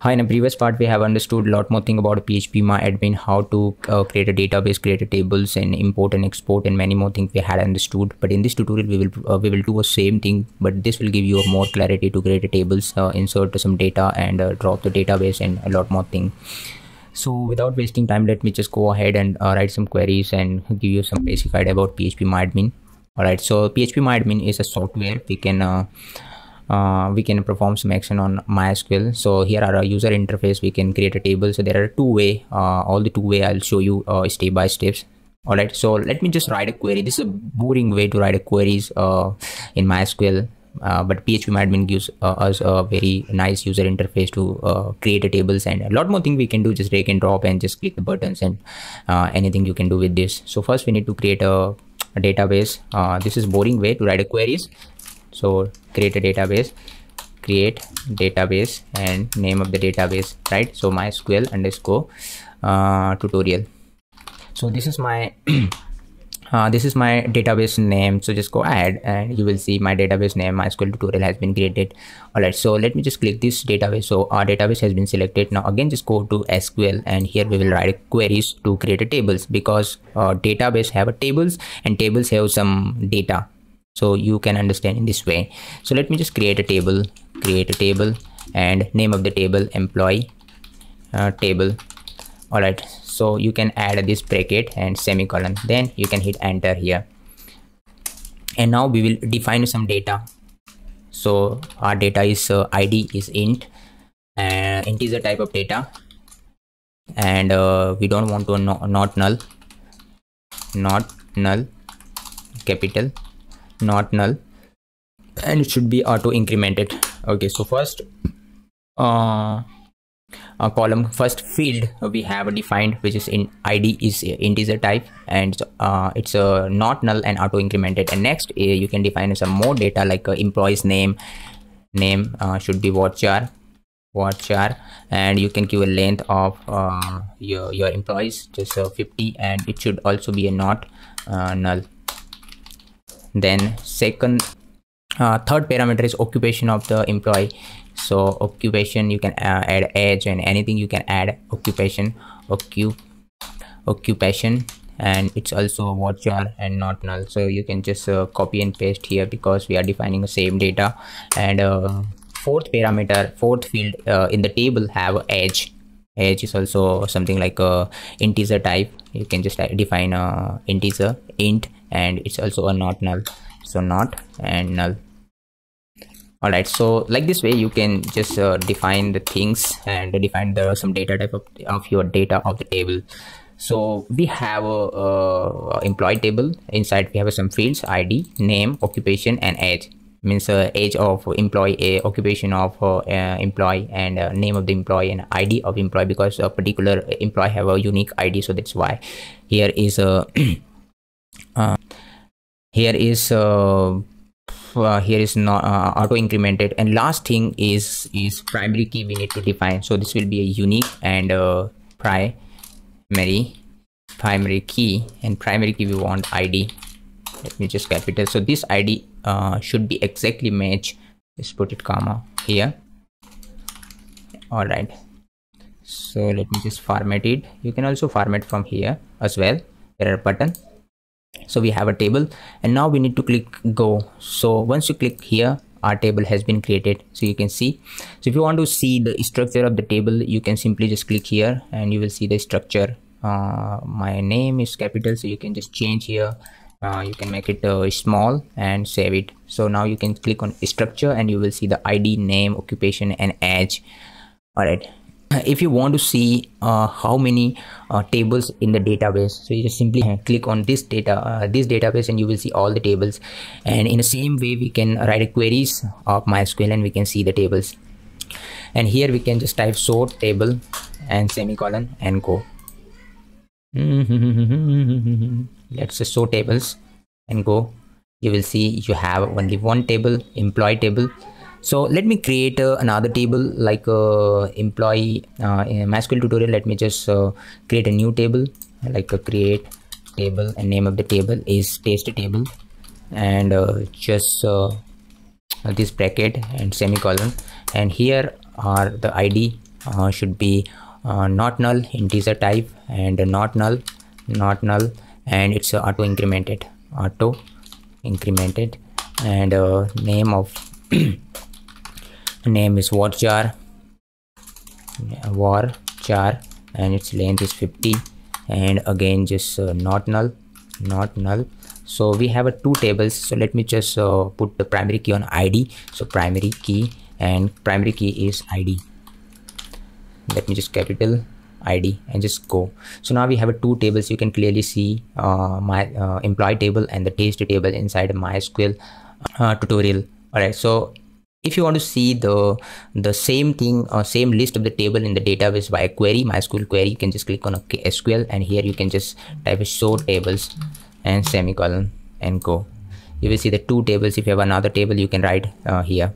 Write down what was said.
Hi, in a previous part, we have understood a lot more thing about PHP My admin, how to uh, create a database, create a tables and import and export and many more things we had understood. But in this tutorial, we will uh, we will do a same thing, but this will give you more clarity to create a tables, uh, insert some data and uh, drop the database and a lot more thing. So without wasting time, let me just go ahead and uh, write some queries and give you some basic idea about PHP My admin. All right, so PHP My admin is a software we can uh, we can perform some action on MySQL. So here are our user interface. We can create a table. So there are two way, uh, all the two way. I'll show you uh, step by steps. All right. So let me just write a query. This is a boring way to write a queries uh, in MySQL. Uh, but PHP admin gives uh, us a very nice user interface to create a tables and a lot more thing we can do just drag and drop and just click the buttons and anything you can do with this so first we need to create a, a database uh, this is boring way to write a queries so create a database create database and name of the database right? So mysql underscore uh, tutorial. So this is my uh, this is my database name. So just go ahead and you will see my database name mysql tutorial has been created. All right so let me just click this database. So our database has been selected. Now again just go to sql and here we will write queries to create a tables because uh, database have a tables and tables have some data so you can understand in this way. So let me just create a table create a table and name of the table employee uh, table. All right so you can add this bracket and semicolon. Then you can hit enter here. And now we will define some data. So our data is uh, id is int uh, integer type of data. And uh, we don't want to no, not null. Not null capital not null. And it should be auto incremented. Okay so first uh a column first field we have defined which is in id is integer type and uh, it's a uh, not null and auto incremented. And next uh, you can define some more data like uh, employee's name name uh, should be varchar varchar and you can give a length of uh, your your employees just 50 and it should also be a not null then second uh, third parameter is occupation of the employee. So occupation you can uh, add age and anything you can add occupation occup occupation and it's also varchar and not null. So you can just uh, copy and paste here because we are defining the same data. And uh, fourth parameter fourth field uh, in the table have age. Age is also something like a integer type. You can just define a integer int and it's also a not null. So not and null. All right so like this way you can just uh, define the things and define the some data type of, of your data of the table. So we have a, a employee table. Inside we have some fields id name occupation and age. Means uh, age of employee a occupation of uh, uh, employee and uh, name of the employee and id of employee because a particular employee have a unique id so that's why. Here is a uh, here is uh, uh, here is not uh, auto incremented and last thing is is primary key we need to define. So this will be a unique and uh, primary primary key. And primary key we want id let me just capital. So this id uh, should be exactly match. Let's put it comma here. All right so let me just format it. You can also format from here as well. There are button so we have a table and now we need to click go. So once you click here our table has been created. So you can see. So if you want to see the structure of the table you can simply just click here and you will see the structure. Uh, my name is capital so you can just change here. Uh, you can make it uh, small and save it. So now you can click on structure and you will see the id name occupation and age. All right if you want to see uh, how many uh, tables in the database so you just simply click on this data uh, this database and you will see all the tables. And in the same way we can write queries of mysql and we can see the tables. And here we can just type show table and semicolon and go. Let's just show tables and go. You will see you have only one table employee table so let me create uh, another table like uh, employee uh, in MySQL tutorial. Let me just uh, create a new table. Like a create table and name of the table is taste table. And uh, just uh, this bracket and semicolon. And here are the id uh, should be uh, not null integer type and not null not null and it's auto incremented auto incremented and uh, name of name is varchar war char and its length is 50 and again just uh, not null not null. So we have a two tables. So let me just uh, put the primary key on id so primary key and primary key is id let me just capital id and just go. So now we have a two tables. You can clearly see uh, my uh, employee table and the taste table inside mysql uh, tutorial. All right so if you want to see the the same thing or same list of the table in the database by a query mysql query you can just click on a sql and here you can just type a show tables and semicolon and go. You will see the two tables. If you have another table you can write uh, here